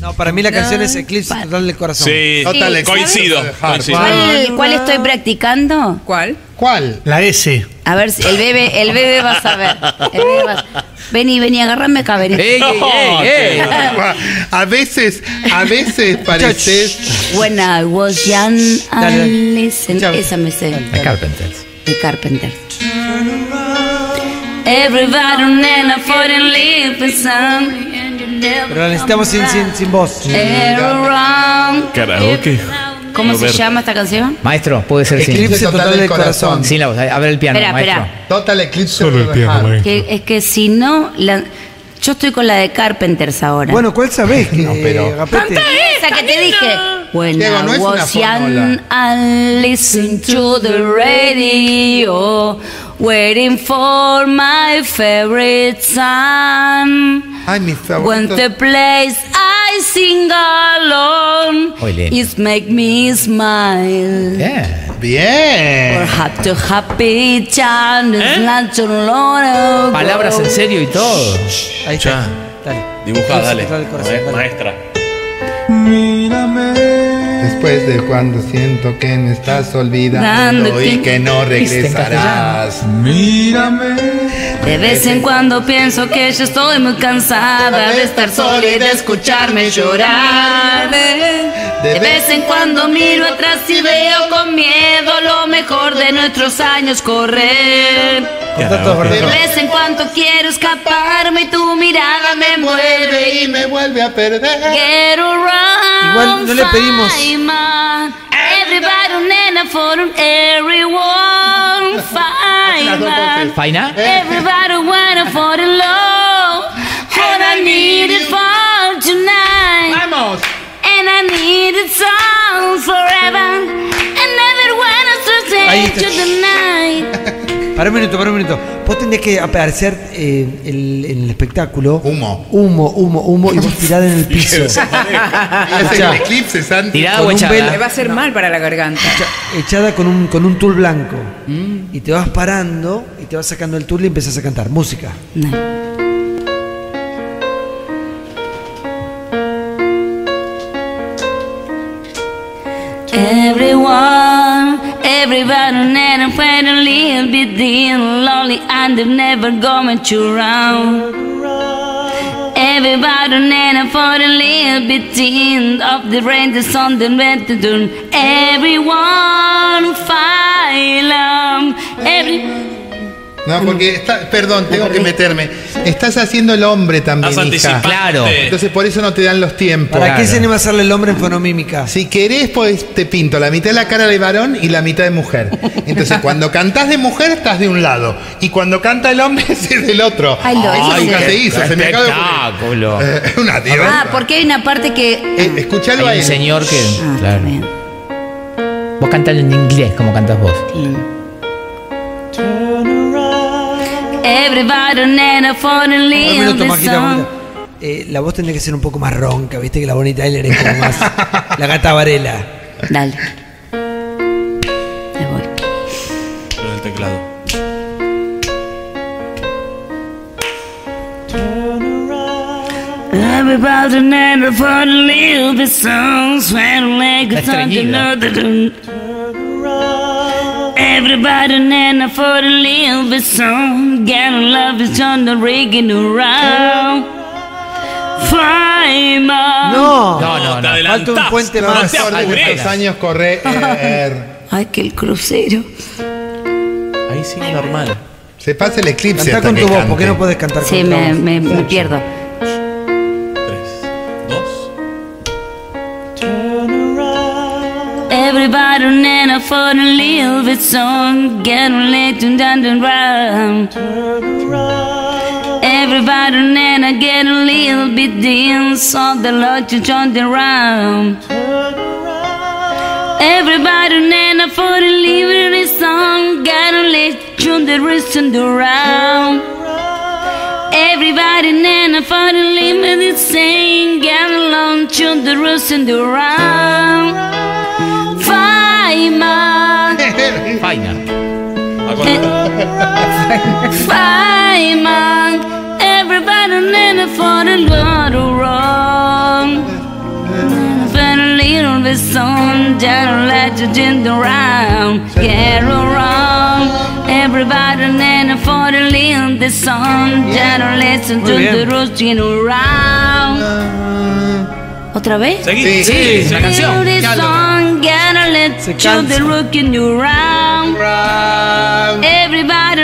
No, para mí la canción es Eclipse Total del Corazón. Sí, Total Sí, Eclipse coincido. de Heart. coincido. ¿Cuál, cuál estoy practicando? ¿Cuál? ¿Cuál? La S. A ver, si el bebé, el bebé va a saber. El bebé va a- Vení, vení, agárrame acá, vení. ¡Ey, ey, ey! ey. A veces, a veces pareces. When I was young, I listened. Esa me sé. The Carpenters. The Carpenter. Everybody and I with some. Pero la necesitamos sin, sin, sin voz. Karaoke. ¿Cómo se llama esta canción? Maestro, puede ser sin. Eclipse Total del Corazón. Sin la voz. A ver el piano, Espera, maestro. espera. Total Eclipse of the Heart. Que, es que si no, la- yo estoy con la de Carpenters ahora. Bueno, ¿cuál sabés? No, pero- Agapete? esa que te dije. When Diego, no I was young. I listened to the radio, waiting for my favorite song. Ay, mi When the place I sing alone Oye. is make me smile. Bien. Or Bien. have to happy chance, ¿Eh? not long Palabras en serio y todo. Ahí está. Ya. Dale. Dibujá, dale. Total del Después de cuando siento que me estás olvidando y que no regresarás. De vez en cuando pienso que yo estoy muy cansada de estar sola y de escucharme llorar. De vez en cuando miro atrás y veo con miedo lo mejor de nuestros años correr. De vez en cuando quiero escaparme y tu mirada me mueve y me vuelve a perder. Get around, Igual no le pedimos-. Everybody nena for everyone fireman. ¿Faina? Everybody wanna fall in love And I need Ahí to está. Para un minuto, para un minuto. Vos tendrías que aparecer eh, el- en el espectáculo. Humo. Humo, humo, humo. Y vos tirada en el piso. Es el eclipse, Santi. Tirada Con o un echada. Me va a ser mal para la garganta. Echada con un, con un tul blanco. Y te vas parando y te vas sacando el tul y empezás a cantar. Música. No. Everyone, everybody never find a little bit deal lonely and they're never going to round. Everybody never for a little bit in of the rain, the sun, the red, the dawn. Everyone file every No, porque está, perdón, tengo que meterme. Estás haciendo el hombre también, Estás hija. Claro. Entonces por eso no te dan los tiempos. ¿Para qué se anima a hacerle el hombre en fonomímica? Si querés, pues te pinto la mitad de la cara de varón y la mitad de mujer. Entonces, cuando cantás de mujer, estás de un lado. Y cuando canta el hombre, es del otro. Ay, lo Eso hice. nunca se hizo. Se me acaba de Espectáculo. Eh, Una diosa. Ah, porque hay una parte que Eh, escuchalo Hay un señor que. Ah, claro. bien. Vos cantás en inglés como cantas vos. Everybody never for a Un little minuto, bit Maquita, song. Maquita. Eh, la voz tendría que ser un poco más ronca, viste que la bonita Tyler es como más. la gata Varela. Dale. Ahí voy. Con el teclado. Everybody never for a little bit songs when like a another Everybody never for a little bit song Getting love is on the rigging around Fireman No, No, no, no. Falta un puente No, más. no apures. estos años correr. Ay, que el crucero Ahí sí, normal. Se pasa el eclipse. Cantá hasta con tu voz, cante. ¿por qué no podés cantar Sí, con me, otra voz? me, me pierdo Everybody never for a little bit song Getting late and down and round Everybody never get a little bit dance of the Lord to turn around Everybody never for a little song Gotta let you the rest and around Everybody nana for the limited sing Get along to the rest and around Faima. Faina. Eh, Faima. Everybody in it for the right or wrong. Fell a little bit soon, down legend in the round. get around. Everybody in it for the little bit soon, down listen to the routine around. ¿Otra vez? Sí, sí, sí, la canción. The gotta let Se you cansa. the around. Everybody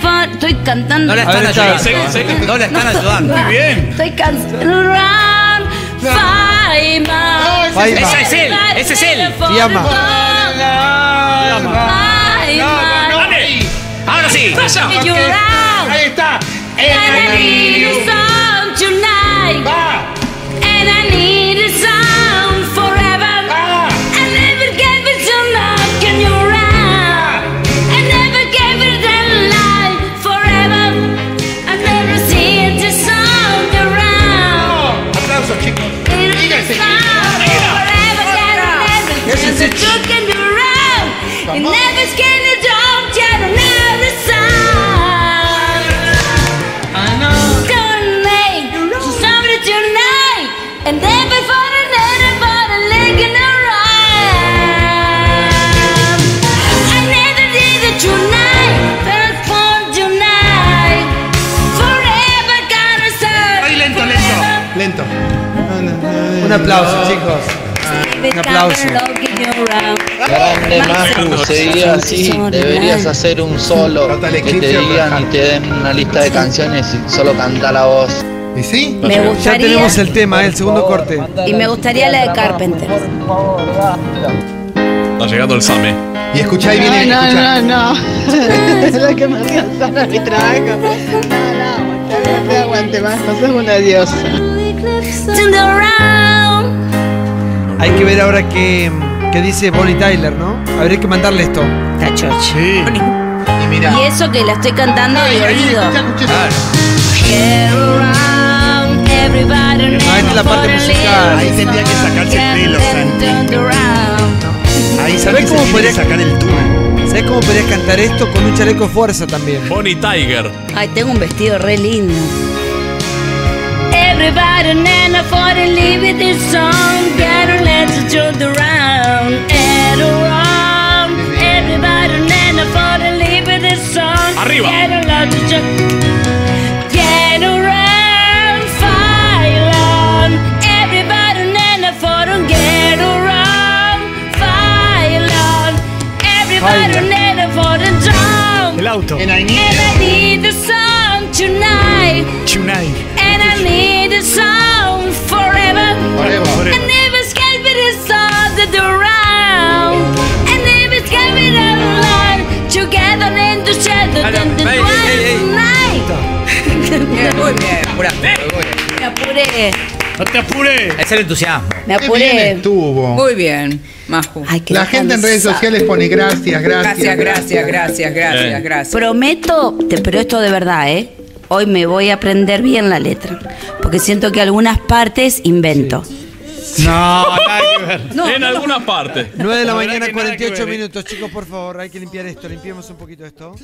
for estoy cantando. No la están ayudando. Seguí. No la están ayudando. Muy bien. Estoy cansado. Around, Faima. Faima. Ese es él, ese es él. Fiamma. Ahora sí. Ahí está. Un aplauso, chicos. Un aplauso. Grande Macu, seguí así, deberías hacer un solo, que te digan y te den una lista de canciones y solo canta la voz. ¿Y sí? Me Ya gustaría, tenemos el tema, el segundo corte. y me gustaría la de Carpenter. Está llegando el Same. Y escuchá, ahí viene. No, escuchá. no, no. Es lo que me hacía sola mi trabajo. No, no, no te aguante más, no sos una diosa. Hay que ver ahora qué, qué dice Bonnie Tyler, ¿no? Habría que mandarle esto. Está chocha. Y mira. Y eso que la estoy cantando de oído. Everybody No, esta es la parte musical. Ahí tendría que sacarse el pelo, Santi. Ahí ¿Sabés sabes cómo podría- sacar el túnel. ¿Sabes cómo podrías cantar esto con un chaleco fuerza también? Bonnie Tiger. Ay, tengo un vestido re lindo. Everybody nana for the live with this song. Gotta let around and around. Everybody nana for the live with this song. Arriba. Gotta let. Get around, fire on. Everybody nana for the get around, fire on. Everybody Fire. nana for the song. El auto. En ahí. And I need a song tonight. Chunai. And I need a song Muy bien, apuraste. Me apuré. No te apures. Es el entusiasmo. Me Qué bien apuré. estuvo. Muy bien. Ay, qué La gente en redes sociales pone gracias, gracias. Gracias, gracias, gracias, gracias, gracias. Prometo, te- pero esto de verdad, ¿eh? Hoy me voy a aprender bien la letra. Porque siento que algunas partes invento. No, nada que ver. en alguna parte. 9 de la La verdad mañana, que nada que 48 ver, ¿eh? minutos. Chicos, por favor, hay que limpiar esto. Limpiemos un poquito esto.